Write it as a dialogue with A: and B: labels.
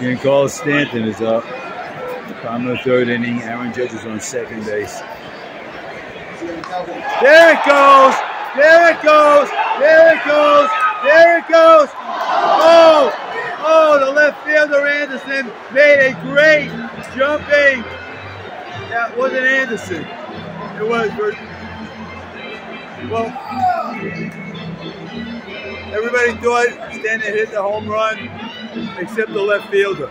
A: Giancarlo Stanton is up. The third inning. Aaron Judge is on second base. There it goes! There it goes! There it goes! There it goes! Oh! Oh, the left fielder Anderson made a great jumping. That wasn't Anderson. It was. Well, everybody thought Stanton hit the home run except the left fielder.